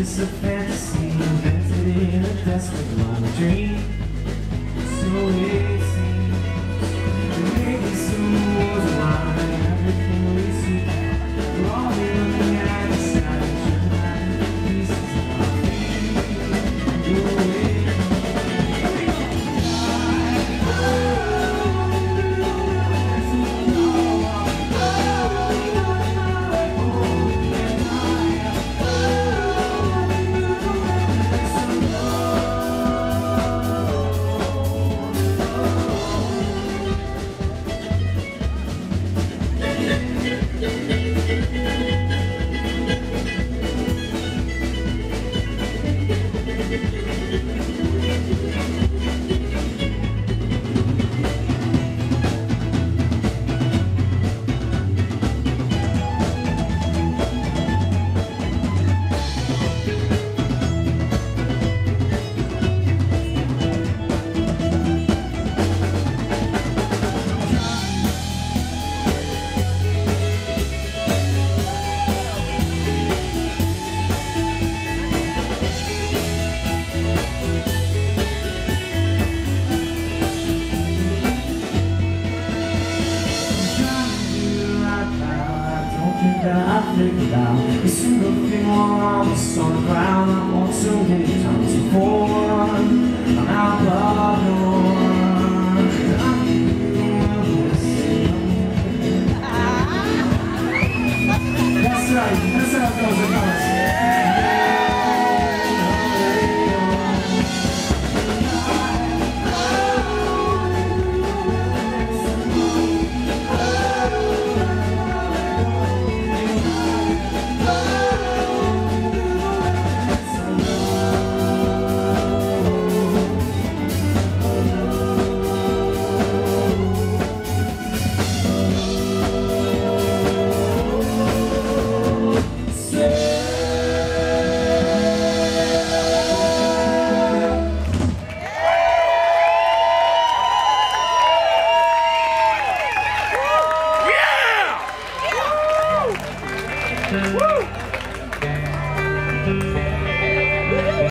just a fantasy invented in a desperate long dream. So it I figured out a single thing while I was on the ground. I want so many times before. I'm out. I'm That's right.